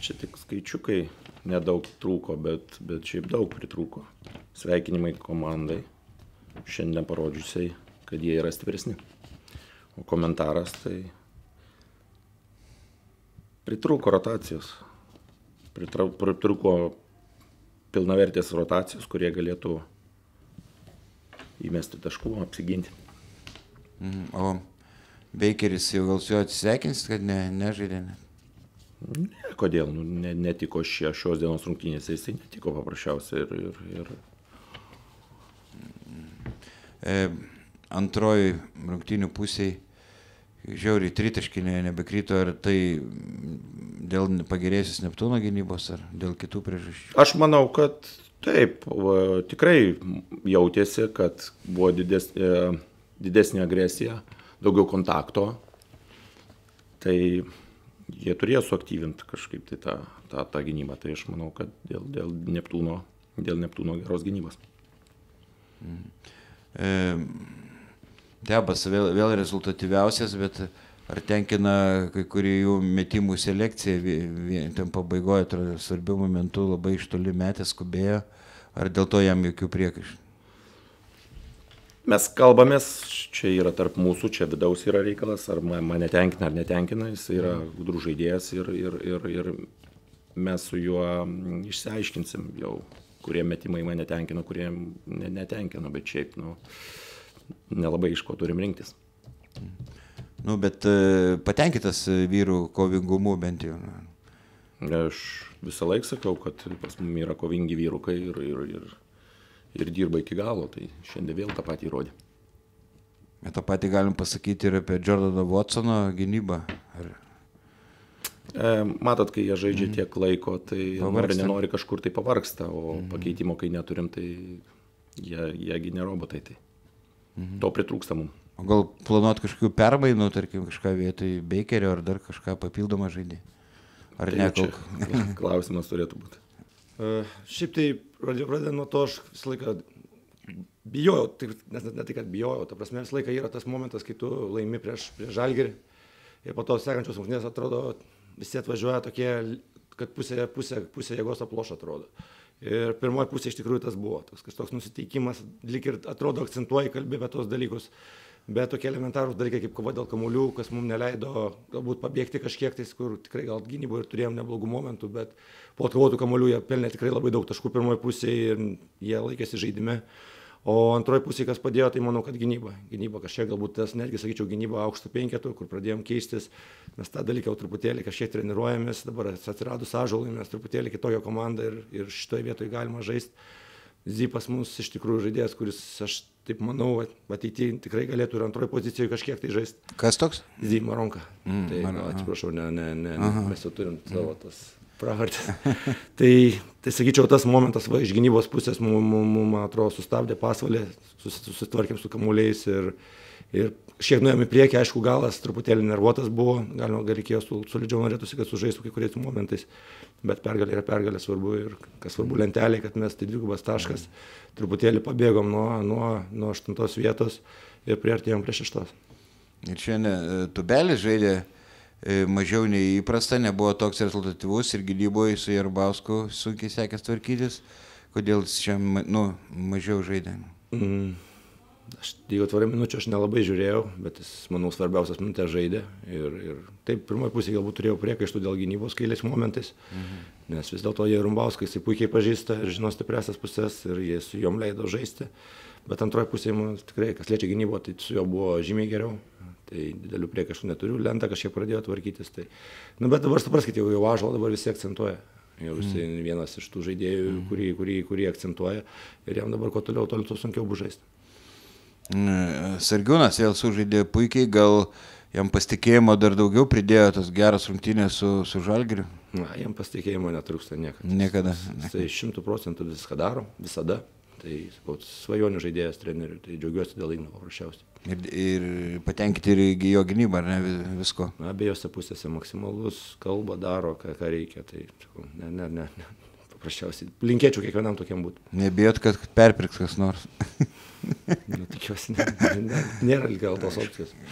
čia tik skaičiukai nedaug trūko, bet, bet šiaip daug pritrūko. Sveikinimai komandai, šiandien parodžiusiai, kad jie yra stipresni. O komentaras tai pritrūko rotacijos. Pritrūko pilnavertės rotacijos, kurie galėtų įmesti taškų, apsiginti. Mhm. O Bakeris jau gal su juo atsisveikins, kad ne, nežaidė. Ne. Ne, kodėl? Nu, ne, netiko šie, šios dienos rungtynėse, jisai netiko paprasčiausiai. Ir, ir, ir... E, antroji rungtynių pusėje žiauriai tritaškai ne, nebekrito, ar tai dėl pagerėjusios Neptūno gynybos, ar dėl kitų priežasčių. Aš manau, kad taip, va, tikrai jautėsi, kad buvo dides, e, didesnė agresija, daugiau kontakto. Tai jie turėjo suaktyvinti kažkaip tai tą, tą, tą gynybą. Tai aš manau, kad dėl, dėl, Neptūno, dėl Neptūno geros gynybos. E, Debas vėl, vėl rezultatyviausias, bet ar tenkina kai kurių jų metimų selekcija, ten pabaigoje, svarbių momentų labai iš toli metė, skubėjo, ar dėl to jam jokių priekaištų? Mes kalbamės, čia yra tarp mūsų, čia vidaus yra reikalas, ar ma- mane tenkina ar netenkina, jis yra gudrų žaidėjas ir, ir, ir, ir mes su juo išsiaiškinsim jau, kurie metimai mane tenkina, kurie ne, netenkina, bet šiaip, nu, nelabai iš ko turim rinktis. Nu, bet e, patenkintas vyrų kovingumu bent jau. Aš visą laiką sakau, kad pas mumis yra kovingi vyrukai ir, ir, ir, ir dirba iki galo, tai šiandien vėl tą patį įrodė. Bet tą patį galim pasakyti ir apie Jordaną Watsono gynybą. Ar... E, matot, kai jie žaidžia tiek laiko, tai nori, nenori kažkur tai pavargsta, o pakeitimo, kai neturim, tai jie, jiegi ne robotai. Tai. To pritrūksta mums. O gal planuot kažkokių permainų, tarkim, kažką vietoj Bakerio ar dar kažką papildomą žaidį? Ar Tai ne? čia klausimas turėtų būti. Uh, šiaip tai pradedant nuo to, aš visą laiką bijojau, tai, ne, ne tai, kad bijojau, ta prasme visą laiką yra tas momentas, kai tu laimi prieš, prieš žalgerį ir po to sekančios rungtynės atrodo, visi atvažiuoja tokie, kad pusė, pusė, pusė jėgos aploš atrodo. Ir pirmoji pusė iš tikrųjų tas buvo, toks kažkoks nusiteikimas, lik ir atrodo akcentuoji, kalbė apie tos dalykus, bet tokie elementarūs dalykai kaip kova dėl kamuolių, kas mums neleido galbūt pabėgti kažkiek tais, kur tikrai gal gynyboje ir turėjom neblogų momentų, bet po atkovotų kamuolių jie pelnė tikrai labai daug taškų pirmoji pusėje ir jie laikėsi žaidime. O antroji pusė, kas padėjo, tai manau, kad gynyba. Gynyba kažkiek galbūt tas, netgi sakyčiau, gynyba aukštų penketų, kur pradėjom keistis. Mes tą dalyką jau truputėlį kažkiek treniruojamės, dabar atsiradus ažalui, mes truputėlį kitokią komandą ir, ir šitoje vietoje galima žaisti. Zypas mums iš tikrųjų žaidėjas, kuris, aš taip manau, ateityje tikrai galėtų ir antroji pozicijoje kažkiek tai žaisti. Kas toks? Zyma Ronka. Mm, Mm, tai, Mar- nu, aha. atsiprašau, ne, ne, ne, ne, mes jau turim savo tas pravardės. tai, tai sakyčiau, tas momentas va, iš gynybos pusės mums, mum, mum, atrodo, sustabdė pasvalį, susi- susitvarkėm su kamuoliais ir, ir šiek nuėjome į priekį, aišku, galas truputėlį nervuotas buvo, galima, gal reikėjo su, solidžiau norėtųsi, kad sužaistų kai kuriais momentais, bet pergalė yra pergalė svarbu ir kas svarbu lentelė, kad mes tai dvigubas taškas, truputėlį pabėgom nuo, nuo, nuo aštuntos vietos ir priartėjom prie šeštos. Ir šiandien e, Tubelis žaidė mažiau nei įprasta, nebuvo toks rezultatyvus ir gynyboje su Jarbausku sunkiai sekės tvarkytis. Kodėl jis čia nu, mažiau žaidė? Mm. Aš jeigu atvarai minučių aš nelabai žiūrėjau, bet jis, manau, svarbiausias minutės žaidė. Ir, ir taip, pirmoji pusė galbūt turėjau priekaištų dėl gynybos kailiais momentais, mhm. nes vis dėlto jie Rumbauskai jisai puikiai pažįsta ir žino stipresias pusės ir jie su juom leido žaisti. Bet antroji pusė, man tikrai, kas liečia gynybą, tai su juo buvo žymiai geriau. Tai didelių priekaištų neturiu, lenta kažkiek pradėjo tvarkytis. Tai... Nu, bet dabar supraskite, jau, jau Ažalo dabar visi akcentuoja. Jau jisai mm. vienas iš tų žaidėjų, mm. kurį, kurį, kurį akcentuoja ir jam dabar kuo toliau, toliau tuo sunkiau bus žaisti. Mm, Sargiūnas vėl sužaidė puikiai, gal jam pasitikėjimo dar daugiau pridėjo tas geras rungtynės su, su Žalgiriu? Na, jam pasitikėjimo netrūksta niekada. Niekada. Jisai šimtų procentų viską daro, visada. Tai, sakau, svajonių žaidėjas trenerių, tai džiaugiuosi dėl Igno paprasčiausiai. Ir, ir patenkinti ir jo gynybą, ar ne vi- visko? Na, abiejose pusėse maksimalus, kalba, daro, ką, ką reikia. Tai, sakau, ne, ne, ne, ne. Paprasčiausiai. Linkėčiau kiekvienam tokiam būti. Nebijot, kad perpirks kas nors. Nu, tikiuosi, ne, ne, nėra gal tos opcijos.